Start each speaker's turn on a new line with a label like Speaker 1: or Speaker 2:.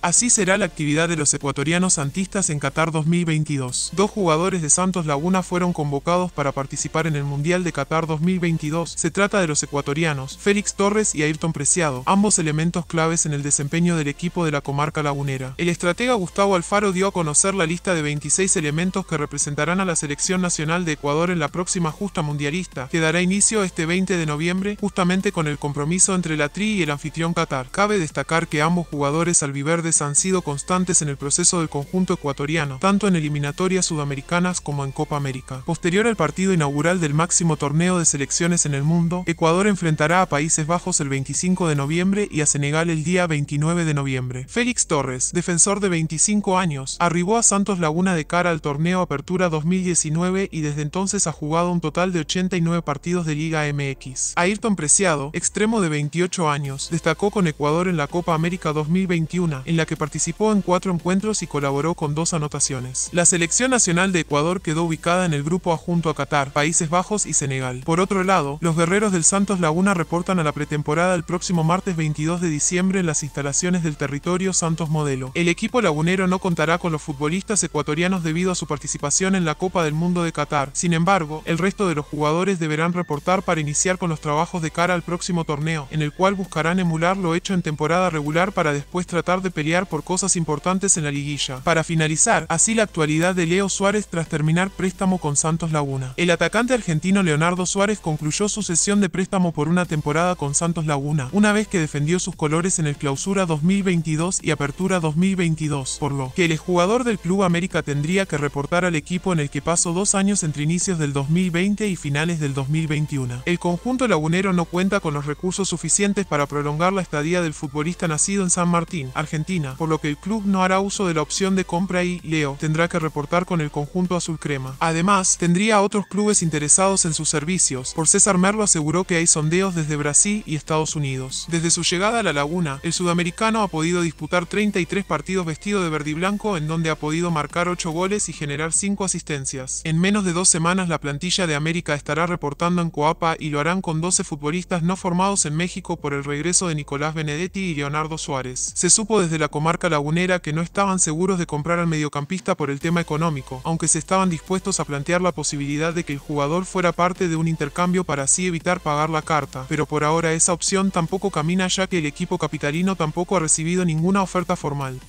Speaker 1: Así será la actividad de los ecuatorianos santistas en Qatar 2022. Dos jugadores de Santos Laguna fueron convocados para participar en el Mundial de Qatar 2022. Se trata de los ecuatorianos, Félix Torres y Ayrton Preciado, ambos elementos claves en el desempeño del equipo de la comarca lagunera. El estratega Gustavo Alfaro dio a conocer la lista de 26 elementos que representarán a la selección nacional de Ecuador en la próxima justa mundialista, que dará inicio este 20 de noviembre, justamente con el compromiso entre la TRI y el anfitrión Qatar. Cabe destacar que ambos jugadores albiverdes han sido constantes en el proceso del conjunto ecuatoriano, tanto en eliminatorias sudamericanas como en Copa América. Posterior al partido inaugural del máximo torneo de selecciones en el mundo, Ecuador enfrentará a Países Bajos el 25 de noviembre y a Senegal el día 29 de noviembre. Félix Torres, defensor de 25 años, arribó a Santos Laguna de cara al torneo Apertura 2019 y desde entonces ha jugado un total de 89 partidos de Liga MX. Ayrton Preciado, extremo de 28 años, destacó con Ecuador en la Copa América 2021, en la que participó en cuatro encuentros y colaboró con dos anotaciones. La selección nacional de Ecuador quedó ubicada en el grupo adjunto a Qatar, Países Bajos y Senegal. Por otro lado, los guerreros del Santos Laguna reportan a la pretemporada el próximo martes 22 de diciembre en las instalaciones del territorio Santos Modelo. El equipo lagunero no contará con los futbolistas ecuatorianos debido a su participación en la Copa del Mundo de Qatar. Sin embargo, el resto de los jugadores deberán reportar para iniciar con los trabajos de cara al próximo torneo, en el cual buscarán emular lo hecho en temporada regular para después tratar de pelear por cosas importantes en la liguilla. Para finalizar, así la actualidad de Leo Suárez tras terminar préstamo con Santos Laguna. El atacante argentino Leonardo Suárez concluyó su sesión de préstamo por una temporada con Santos Laguna, una vez que defendió sus colores en el Clausura 2022 y Apertura 2022, por lo que el jugador del Club América tendría que reportar al equipo en el que pasó dos años entre inicios del 2020 y finales del 2021. El conjunto lagunero no cuenta con los recursos suficientes para prolongar la estadía del futbolista nacido en San Martín, Argentina, por lo que el club no hará uso de la opción de compra y Leo tendrá que reportar con el conjunto azul crema. Además, tendría otros clubes interesados en sus servicios. Por César Merlo aseguró que hay sondeos desde Brasil y Estados Unidos. Desde su llegada a la laguna, el sudamericano ha podido disputar 33 partidos vestido de verde y blanco en donde ha podido marcar 8 goles y generar 5 asistencias. En menos de dos semanas la plantilla de América estará reportando en Coapa y lo harán con 12 futbolistas no formados en México por el regreso de Nicolás Benedetti y Leonardo Suárez. Se supo desde comarca lagunera que no estaban seguros de comprar al mediocampista por el tema económico, aunque se estaban dispuestos a plantear la posibilidad de que el jugador fuera parte de un intercambio para así evitar pagar la carta, pero por ahora esa opción tampoco camina ya que el equipo capitalino tampoco ha recibido ninguna oferta formal.